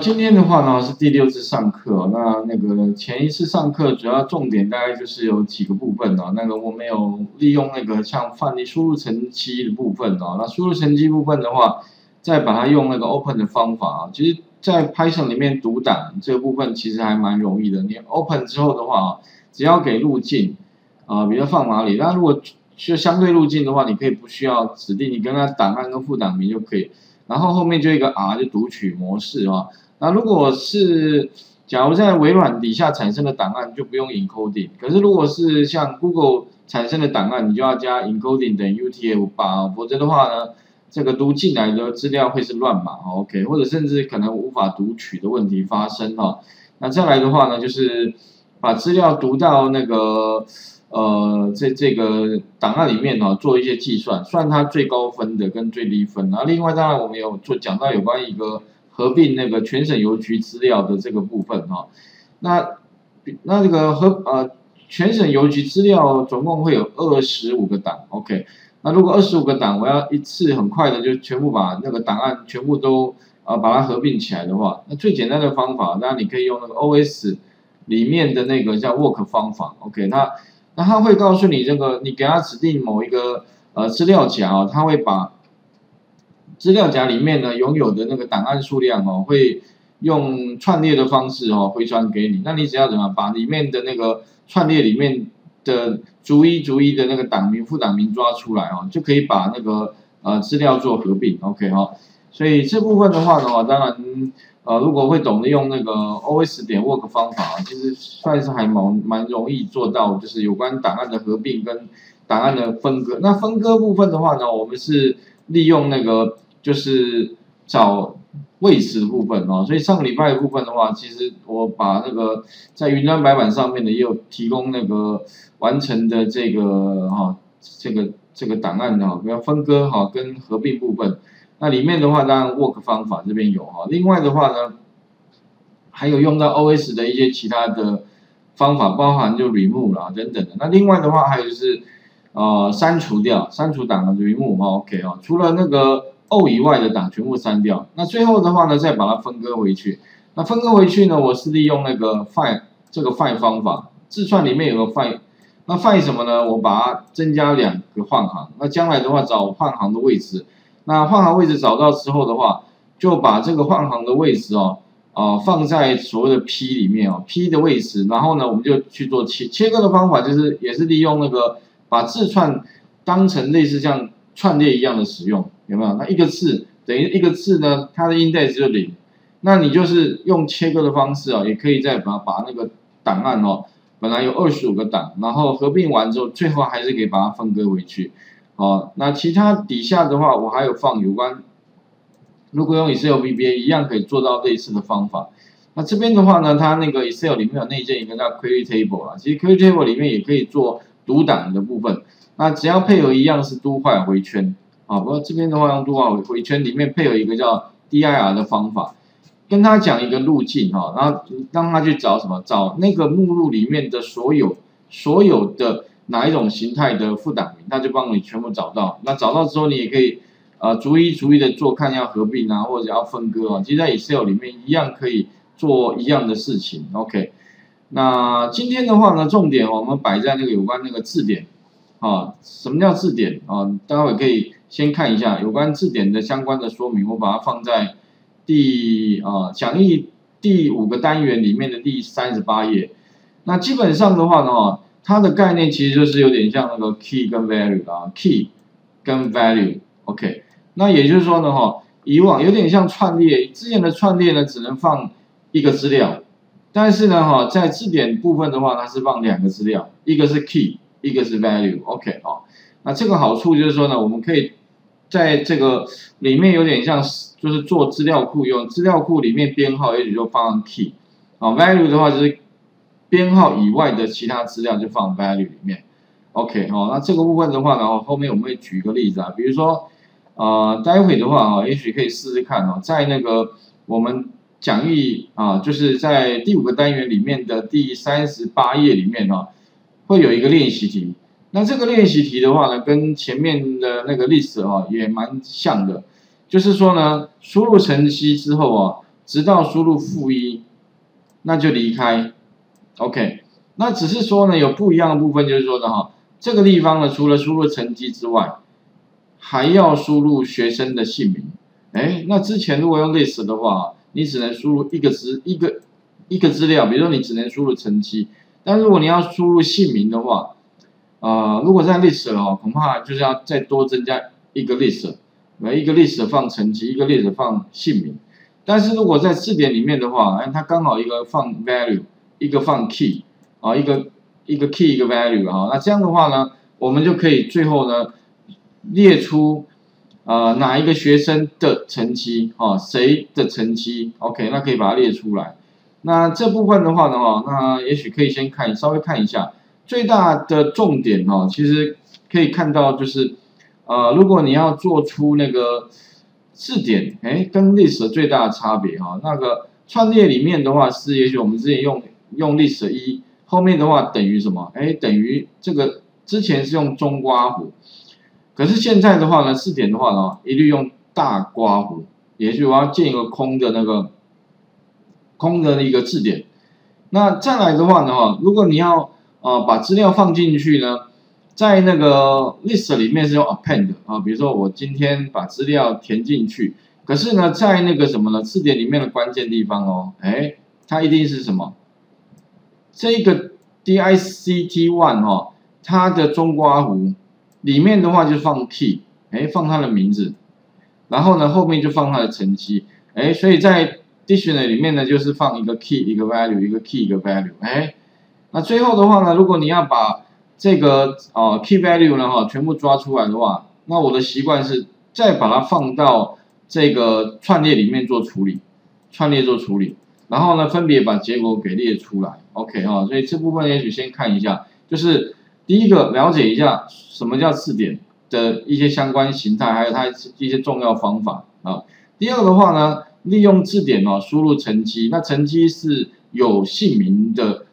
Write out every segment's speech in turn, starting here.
今天的话呢是第六次上课，那那个前一次上课主要重点大概就是有几个部分哦，那个我没有利用那个像范例输入成绩的部分哦，那输入成绩部分的话，再把它用那个 open 的方法啊，其实，在 Python 里面读档这个部分其实还蛮容易的，你 open 之后的话啊，只要给路径啊，比如放哪里，那如果需要相对路径的话，你可以不需要指定，你跟它档案跟副档名就可以，然后后面就一个 R 就读取模式啊。那如果是假如在微软底下产生的档案就不用 encoding，可是如果是像 Google 产生的档案，你就要加 encoding 等于 UTF-8，否则的话呢，这个读进来的资料会是乱码，OK，或者甚至可能无法读取的问题发生哈。那再来的话呢，就是把资料读到那个呃这这个档案里面呢，做一些计算，算它最高分的跟最低分。然后另外当然我们有做讲到有关一个。合并那个全省邮局资料的这个部分哈，那那这个合呃全省邮局资料总共会有二十五个档，OK，那如果二十五个档我要一次很快的就全部把那个档案全部都啊把它合并起来的话，那最简单的方法，那你可以用那个 OS 里面的那个叫 Work 方法，OK，那那他会告诉你这个你给他指定某一个呃资料夹啊，他会把资料夹里面呢，拥有的那个档案数量哦，会用串列的方式哦回传给你。那你只要怎么把里面的那个串列里面的逐一逐一的那个档名、副档名抓出来哦，就可以把那个呃资料做合并。OK 哈，所以这部分的话呢，当然呃如果会懂得用那个 OS 点 work 方法，其实算是还蛮蛮容易做到，就是有关档案的合并跟档案的分割。那分割部分的话呢，我们是利用那个。就是找位置的部分哦，所以上个礼拜的部分的话，其实我把那个在云端白板上面的也有提供那个完成的这个哈，这个这个档案的哈，比如分割哈跟合并部分，那里面的话当然 work 方法这边有哈，另外的话呢，还有用到 OS 的一些其他的方法，包含就 remove 啦等等的，那另外的话还有就是呃删除掉删除档的 remove 哈，OK 哈，除了那个。O 以外的档全部删掉，那最后的话呢，再把它分割回去。那分割回去呢，我是利用那个 find 这个 find 方法，自串里面有个 find，那 find 什么呢？我把它增加两个换行。那将来的话找换行的位置，那换行位置找到之后的话，就把这个换行的位置哦，啊放在所谓的 P 里面哦，P 的位置，然后呢，我们就去做切切割的方法，就是也是利用那个把字串当成类似像串列一样的使用。有没有？那一个字等于一个字呢？它的 index 就零，那你就是用切割的方式啊，也可以再把把那个档案哦，本来有二十五个档，然后合并完之后，最后还是可以把它分割回去。哦，那其他底下的话，我还有放有关，如果用 Excel VBA 一样可以做到类似的方法。那这边的话呢，它那个 Excel 里面有内建一个叫 Query Table 啊，其实 Query Table 里面也可以做读档的部分，那只要配合一样是 do file 回圈。啊，不过这边的话用 do file 回圈里面配合一个叫 dir 的方法，跟他讲一个路径哈，然后让他去找什么，找那个目录里面的所有所有的哪一种形态的副档名，他就帮你全部找到。那找到之后，你也可以呃逐一逐一的做，看要合并啊，或者要分割啊，其实在 Excel 里面一样可以做一样的事情。OK，那今天的话呢，重点我们摆在那个有关那个字典啊，什么叫字典啊？待会可以。先看一下有关字典的相关的说明，我把它放在第啊讲义第五个单元里面的第三十八页。那基本上的话呢，它的概念其实就是有点像那个 key 跟 value 啊，key 跟 value，OK。那也就是说呢，哈，以往有点像串列，之前的串列呢只能放一个资料，但是呢，哈，在字典部分的话，它是放两个资料，一个是 key，一个是 value，OK 哦。那这个好处就是说呢，我们可以在这个里面有点像，就是做资料库用，资料库里面编号也许就放 key，啊，value 的话就是编号以外的其他资料就放 value 里面，OK，好，那这个部分的话呢，后面我们会举一个例子啊，比如说，呃，待会的话啊，也许可以试试看哦，在那个我们讲义啊，就是在第五个单元里面的第三十八页里面呢，会有一个练习题。那这个练习题的话呢，跟前面的那个例子哈也蛮像的，就是说呢，输入程序之后啊，直到输入负一，那就离开。OK，那只是说呢，有不一样的部分，就是说的哈，这个地方呢，除了输入成绩之外，还要输入学生的姓名。哎，那之前如果用 list 的话，你只能输入一个资一个一个资料，比如说你只能输入成绩。但如果你要输入姓名的话，啊，如果在 list 的话，恐怕就是要再多增加一个 list，每一个 list 放成绩，一个 list 放姓名。但是如果在字典里面的话，哎，它刚好一个放 value，一个放 key，啊，一个一个 key 一个 value 啊，那这样的话呢，我们就可以最后呢列出啊哪一个学生的成绩啊，谁的成绩，OK，那可以把它列出来。那这部分的话呢，哈，那也许可以先看稍微看一下最大的重点哈，其实可以看到就是，呃，如果你要做出那个。字典，哎，跟 list 最大的差别哈，那个串列里面的话是，也许我们之前用用 list 一，后面的话等于什么？哎，等于这个之前是用中刮弧，可是现在的话呢，字典的话呢，一律用大刮弧，也许我要建一个空的那个空的一个字典。那再来的话呢，如果你要呃把资料放进去呢？在那个 list 里面是用 append 啊，比如说我今天把资料填进去，可是呢，在那个什么呢？字典里面的关键地方哦，哎，它一定是什么？这个 dict one 哦，它的中刮弧里面的话就放 key，哎，放它的名字，然后呢后面就放它的成绩，哎，所以在 dictionary 里面呢就是放一个 key 一个 value 一个 key 一个 value，哎，那最后的话呢，如果你要把这个啊 key value 呢哈，全部抓出来的话，那我的习惯是再把它放到这个串列里面做处理，串列做处理，然后呢分别把结果给列出来。，OK 哈，所以这部分也许先看一下，就是第一个了解一下什么叫字典的一些相关形态，还有它一些重要方法啊。第二个的话呢，利用字典哦输入成绩，那成绩是有姓名的。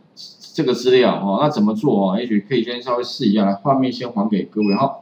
这个资料哦，那怎么做啊？也许可以先稍微试一下，来画面先还给各位哈。